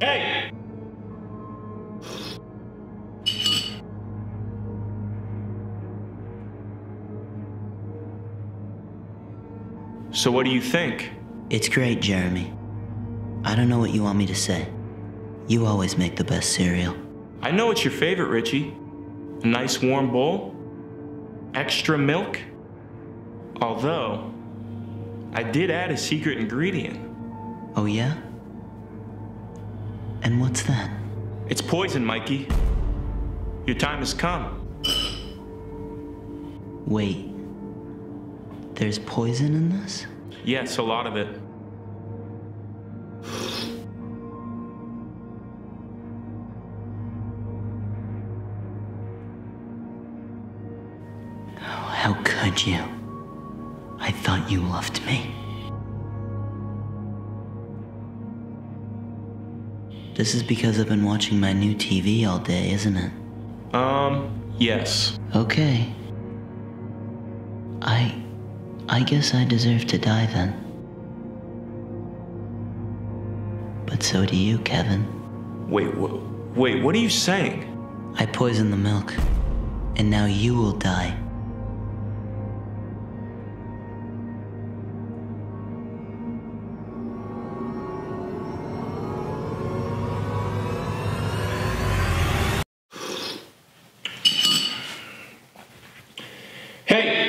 Hey! So, what do you think? It's great, Jeremy. I don't know what you want me to say. You always make the best cereal. I know it's your favorite, Richie. A nice warm bowl, extra milk. Although, I did add a secret ingredient. Oh, yeah? It's poison, Mikey. Your time has come. Wait. There's poison in this? Yes, a lot of it. How could you? I thought you loved me. This is because I've been watching my new TV all day, isn't it? Um, yes. Okay. I. I guess I deserve to die then. But so do you, Kevin. Wait, wh- wait, what are you saying? I poisoned the milk, and now you will die. Hey!